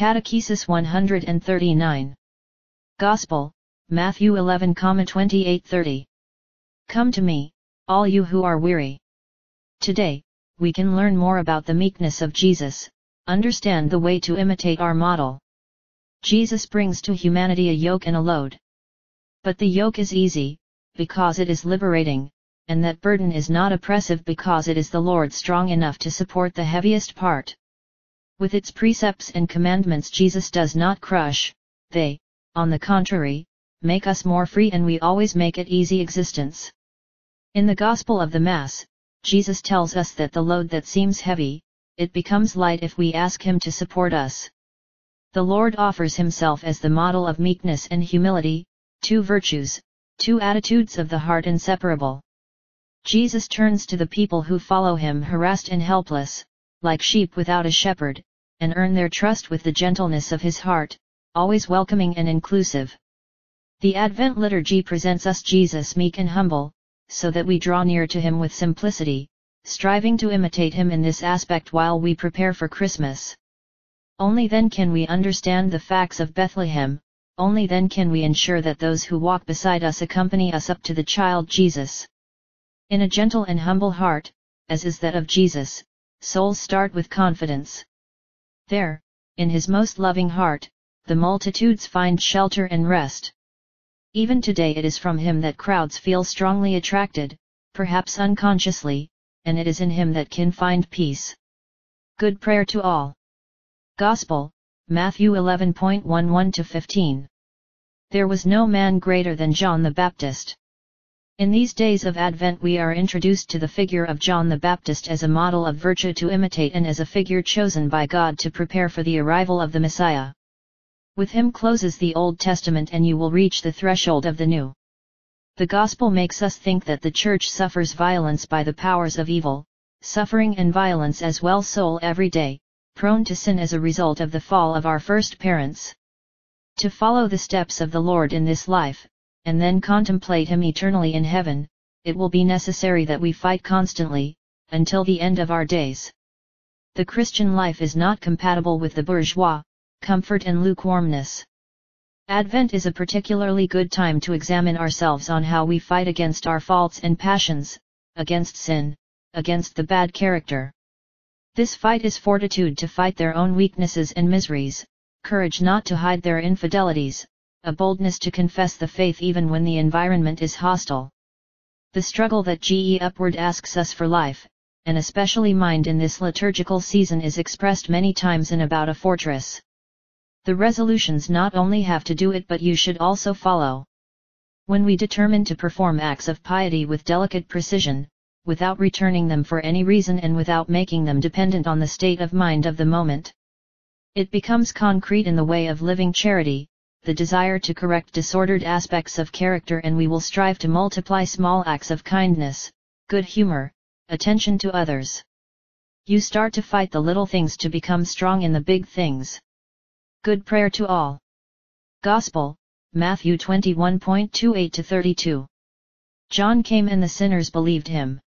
Catechesis 139. Gospel, Matthew 11, 28 30. Come to me, all you who are weary. Today, we can learn more about the meekness of Jesus, understand the way to imitate our model. Jesus brings to humanity a yoke and a load. But the yoke is easy, because it is liberating, and that burden is not oppressive because it is the Lord strong enough to support the heaviest part. With its precepts and commandments Jesus does not crush, they, on the contrary, make us more free and we always make it easy existence. In the Gospel of the Mass, Jesus tells us that the load that seems heavy, it becomes light if we ask Him to support us. The Lord offers Himself as the model of meekness and humility, two virtues, two attitudes of the heart inseparable. Jesus turns to the people who follow Him harassed and helpless, like sheep without a shepherd, and earn their trust with the gentleness of his heart, always welcoming and inclusive. The Advent liturgy presents us Jesus meek and humble, so that we draw near to him with simplicity, striving to imitate him in this aspect while we prepare for Christmas. Only then can we understand the facts of Bethlehem, only then can we ensure that those who walk beside us accompany us up to the child Jesus. In a gentle and humble heart, as is that of Jesus, souls start with confidence. There, in his most loving heart, the multitudes find shelter and rest. Even today it is from him that crowds feel strongly attracted, perhaps unconsciously, and it is in him that can find peace. Good prayer to all. Gospel, Matthew 11.11 to 15. There was no man greater than John the Baptist. In these days of Advent we are introduced to the figure of John the Baptist as a model of virtue to imitate and as a figure chosen by God to prepare for the arrival of the Messiah. With him closes the Old Testament and you will reach the threshold of the New. The Gospel makes us think that the Church suffers violence by the powers of evil, suffering and violence as well soul every day, prone to sin as a result of the fall of our first parents. To follow the steps of the Lord in this life, and then contemplate Him eternally in heaven, it will be necessary that we fight constantly, until the end of our days. The Christian life is not compatible with the bourgeois, comfort and lukewarmness. Advent is a particularly good time to examine ourselves on how we fight against our faults and passions, against sin, against the bad character. This fight is fortitude to fight their own weaknesses and miseries, courage not to hide their infidelities, a boldness to confess the faith even when the environment is hostile. The struggle that GE Upward asks us for life, and especially mind in this liturgical season is expressed many times in About a Fortress. The resolutions not only have to do it but you should also follow. When we determine to perform acts of piety with delicate precision, without returning them for any reason and without making them dependent on the state of mind of the moment, it becomes concrete in the way of living charity, the desire to correct disordered aspects of character and we will strive to multiply small acts of kindness, good humor, attention to others. You start to fight the little things to become strong in the big things. Good prayer to all. Gospel, Matthew 21.28 to 32. John came and the sinners believed him.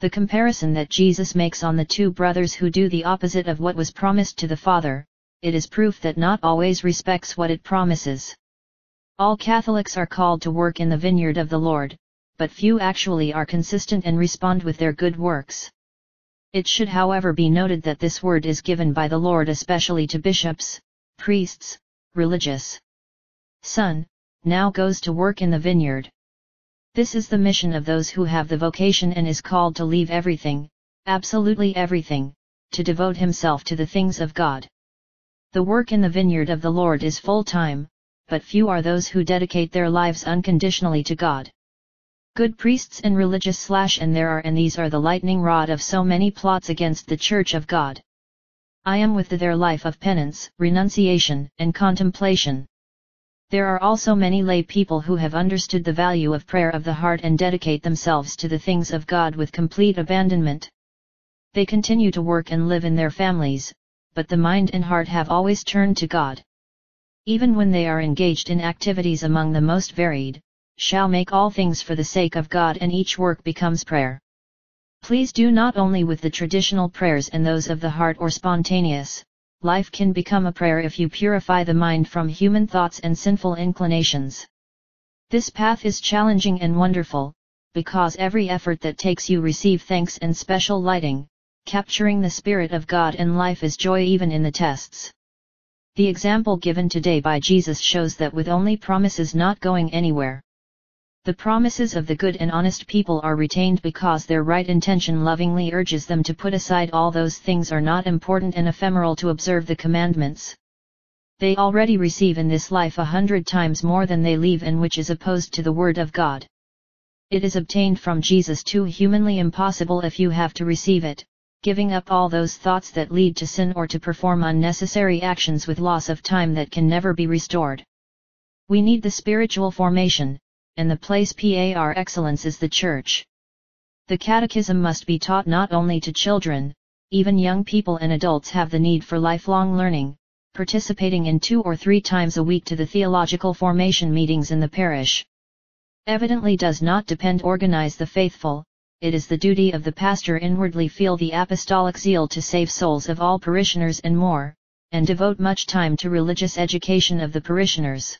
The comparison that Jesus makes on the two brothers who do the opposite of what was promised to the Father, it is proof that not always respects what it promises. All Catholics are called to work in the vineyard of the Lord, but few actually are consistent and respond with their good works. It should however be noted that this word is given by the Lord especially to bishops, priests, religious. Son, now goes to work in the vineyard. This is the mission of those who have the vocation and is called to leave everything, absolutely everything, to devote himself to the things of God. The work in the vineyard of the Lord is full-time, but few are those who dedicate their lives unconditionally to God. Good priests and religious slash and there are and these are the lightning rod of so many plots against the Church of God. I am with the, their life of penance, renunciation, and contemplation. There are also many lay people who have understood the value of prayer of the heart and dedicate themselves to the things of God with complete abandonment. They continue to work and live in their families, but the mind and heart have always turned to God. Even when they are engaged in activities among the most varied, shall make all things for the sake of God and each work becomes prayer. Please do not only with the traditional prayers and those of the heart or spontaneous, life can become a prayer if you purify the mind from human thoughts and sinful inclinations. This path is challenging and wonderful, because every effort that takes you receive thanks and special lighting, capturing the Spirit of God and life is joy even in the tests. The example given today by Jesus shows that with only promises not going anywhere. The promises of the good and honest people are retained because their right intention lovingly urges them to put aside all those things are not important and ephemeral to observe the commandments. They already receive in this life a hundred times more than they leave and which is opposed to the Word of God. It is obtained from Jesus too humanly impossible if you have to receive it, giving up all those thoughts that lead to sin or to perform unnecessary actions with loss of time that can never be restored. We need the spiritual formation, and the place par excellence is the Church. The Catechism must be taught not only to children, even young people and adults have the need for lifelong learning, participating in two or three times a week to the theological formation meetings in the parish. Evidently does not depend organize the faithful, it is the duty of the pastor inwardly feel the apostolic zeal to save souls of all parishioners and more, and devote much time to religious education of the parishioners.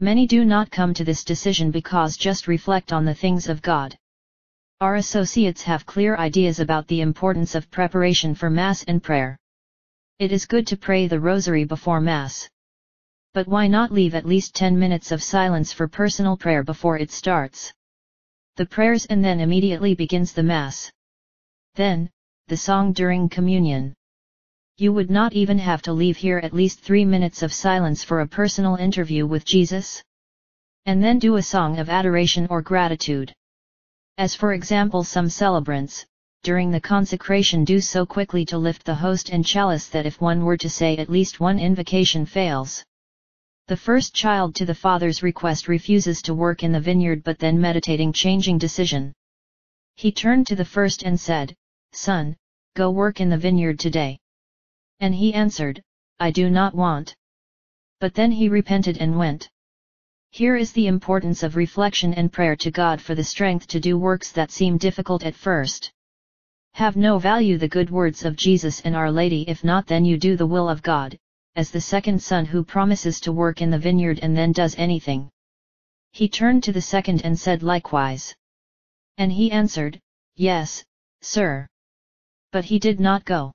Many do not come to this decision because just reflect on the things of God. Our associates have clear ideas about the importance of preparation for Mass and prayer. It is good to pray the Rosary before Mass. But why not leave at least 10 minutes of silence for personal prayer before it starts? The prayers and then immediately begins the Mass. Then, the song during communion. You would not even have to leave here at least three minutes of silence for a personal interview with Jesus? And then do a song of adoration or gratitude. As for example some celebrants, during the consecration do so quickly to lift the host and chalice that if one were to say at least one invocation fails. The first child to the father's request refuses to work in the vineyard but then meditating changing decision. He turned to the first and said, Son, go work in the vineyard today. And he answered, I do not want. But then he repented and went. Here is the importance of reflection and prayer to God for the strength to do works that seem difficult at first. Have no value the good words of Jesus and Our Lady if not then you do the will of God, as the second son who promises to work in the vineyard and then does anything. He turned to the second and said likewise. And he answered, Yes, sir. But he did not go.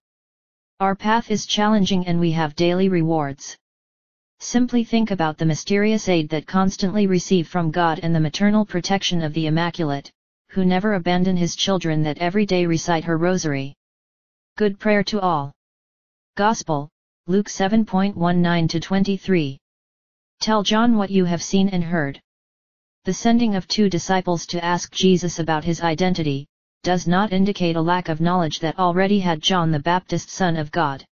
Our path is challenging and we have daily rewards. Simply think about the mysterious aid that constantly receive from God and the maternal protection of the Immaculate, who never abandon his children that every day recite her rosary. Good prayer to all. Gospel, Luke 7.19-23. Tell John what you have seen and heard. The sending of two disciples to ask Jesus about his identity, does not indicate a lack of knowledge that already had John the Baptist Son of God.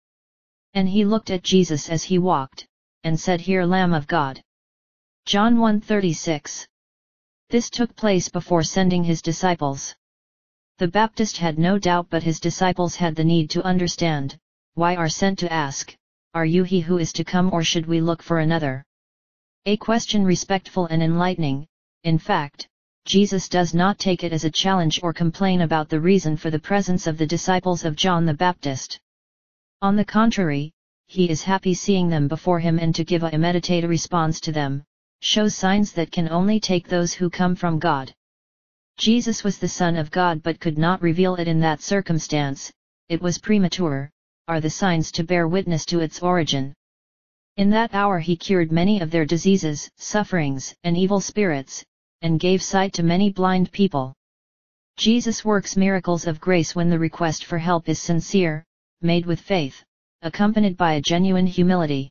And he looked at Jesus as he walked, and said Here Lamb of God. John 1.36 This took place before sending his disciples. The Baptist had no doubt but his disciples had the need to understand, why are sent to ask, Are you he who is to come or should we look for another? A question respectful and enlightening, in fact, Jesus does not take it as a challenge or complain about the reason for the presence of the disciples of John the Baptist. On the contrary, he is happy seeing them before him and to give a meditate response to them, shows signs that can only take those who come from God. Jesus was the Son of God but could not reveal it in that circumstance, it was premature, are the signs to bear witness to its origin. In that hour he cured many of their diseases, sufferings, and evil spirits, and gave sight to many blind people. Jesus works miracles of grace when the request for help is sincere, made with faith, accompanied by a genuine humility.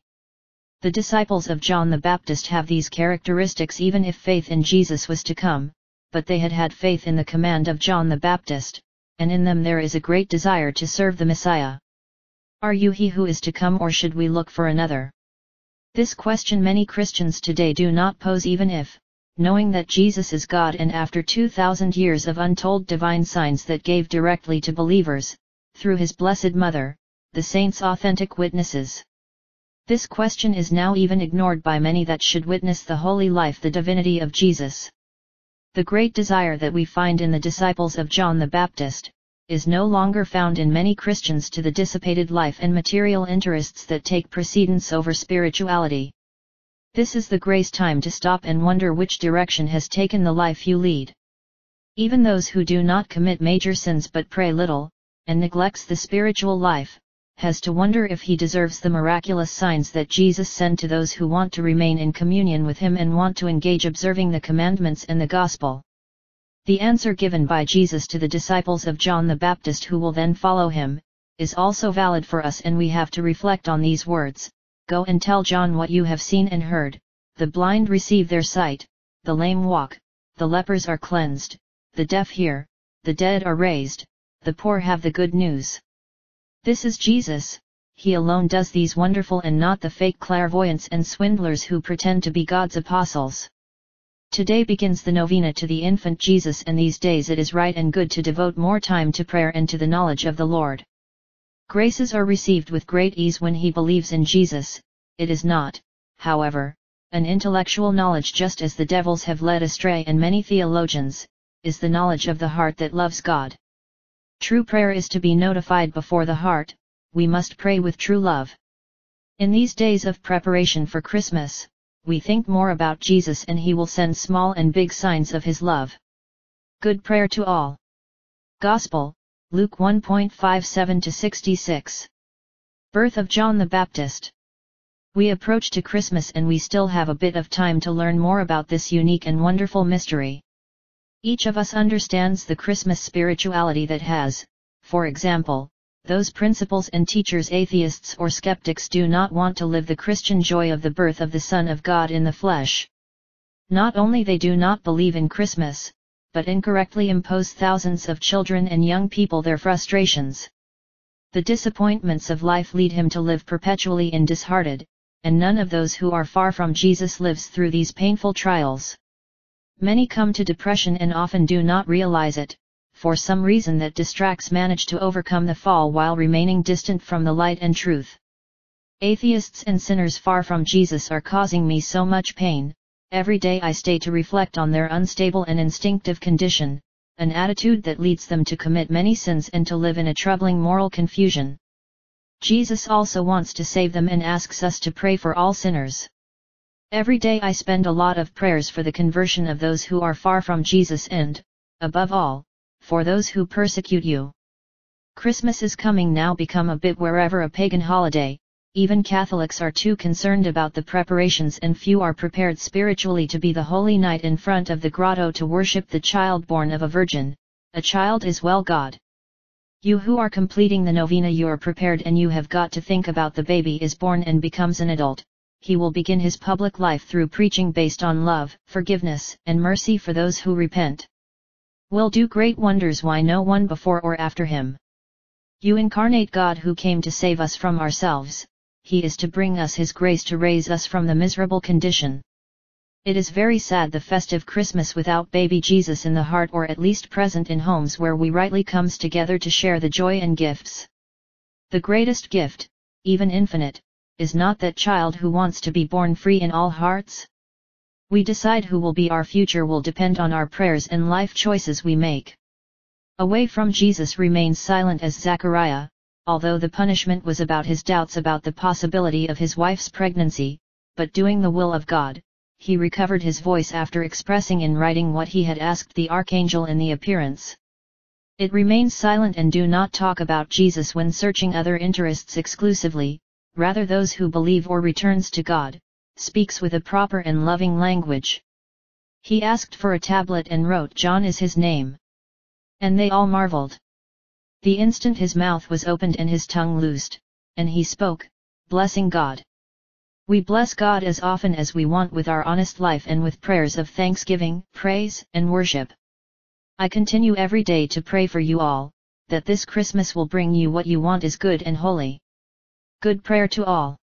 The disciples of John the Baptist have these characteristics even if faith in Jesus was to come, but they had had faith in the command of John the Baptist, and in them there is a great desire to serve the Messiah. Are you he who is to come or should we look for another? This question many Christians today do not pose even if, knowing that Jesus is God and after 2000 years of untold divine signs that gave directly to believers, through his blessed mother, the saints' authentic witnesses. This question is now even ignored by many that should witness the holy life the divinity of Jesus. The great desire that we find in the disciples of John the Baptist, is no longer found in many Christians to the dissipated life and material interests that take precedence over spirituality. This is the grace time to stop and wonder which direction has taken the life you lead. Even those who do not commit major sins but pray little, and neglects the spiritual life, has to wonder if he deserves the miraculous signs that Jesus sent to those who want to remain in communion with him and want to engage observing the commandments and the gospel. The answer given by Jesus to the disciples of John the Baptist who will then follow him, is also valid for us and we have to reflect on these words, Go and tell John what you have seen and heard, the blind receive their sight, the lame walk, the lepers are cleansed, the deaf hear, the dead are raised, the poor have the good news. This is Jesus, he alone does these wonderful and not the fake clairvoyants and swindlers who pretend to be God's apostles. Today begins the novena to the infant Jesus and these days it is right and good to devote more time to prayer and to the knowledge of the Lord. Graces are received with great ease when he believes in Jesus, it is not, however, an intellectual knowledge just as the devils have led astray and many theologians, is the knowledge of the heart that loves God. True prayer is to be notified before the heart, we must pray with true love. In these days of preparation for Christmas, we think more about Jesus and He will send small and big signs of His love. Good prayer to all. Gospel, Luke 1.57 66. Birth of John the Baptist. We approach to Christmas and we still have a bit of time to learn more about this unique and wonderful mystery. Each of us understands the Christmas spirituality that has, for example, those principles and teachers atheists or skeptics do not want to live the Christian joy of the birth of the Son of God in the flesh. Not only they do not believe in Christmas, but incorrectly impose thousands of children and young people their frustrations. The disappointments of life lead him to live perpetually in disheartened, and none of those who are far from Jesus lives through these painful trials. Many come to depression and often do not realize it, for some reason that distracts manage to overcome the fall while remaining distant from the light and truth. Atheists and sinners far from Jesus are causing me so much pain, every day I stay to reflect on their unstable and instinctive condition, an attitude that leads them to commit many sins and to live in a troubling moral confusion. Jesus also wants to save them and asks us to pray for all sinners. Every day I spend a lot of prayers for the conversion of those who are far from Jesus and, above all, for those who persecute you. Christmas is coming now become a bit wherever a pagan holiday, even Catholics are too concerned about the preparations and few are prepared spiritually to be the holy night in front of the grotto to worship the child born of a virgin, a child is well God. You who are completing the novena you are prepared and you have got to think about the baby is born and becomes an adult, he will begin his public life through preaching based on love, forgiveness, and mercy for those who repent will do great wonders why no one before or after him. You incarnate God who came to save us from ourselves, he is to bring us his grace to raise us from the miserable condition. It is very sad the festive Christmas without baby Jesus in the heart or at least present in homes where we rightly comes together to share the joy and gifts. The greatest gift, even infinite, is not that child who wants to be born free in all hearts? We decide who will be our future will depend on our prayers and life choices we make. Away from Jesus remains silent as Zachariah, although the punishment was about his doubts about the possibility of his wife's pregnancy, but doing the will of God, he recovered his voice after expressing in writing what he had asked the archangel in the appearance. It remains silent and do not talk about Jesus when searching other interests exclusively, rather those who believe or returns to God, speaks with a proper and loving language. He asked for a tablet and wrote John is his name. And they all marveled. The instant his mouth was opened and his tongue loosed, and he spoke, blessing God. We bless God as often as we want with our honest life and with prayers of thanksgiving, praise, and worship. I continue every day to pray for you all, that this Christmas will bring you what you want is good and holy. Good prayer to all.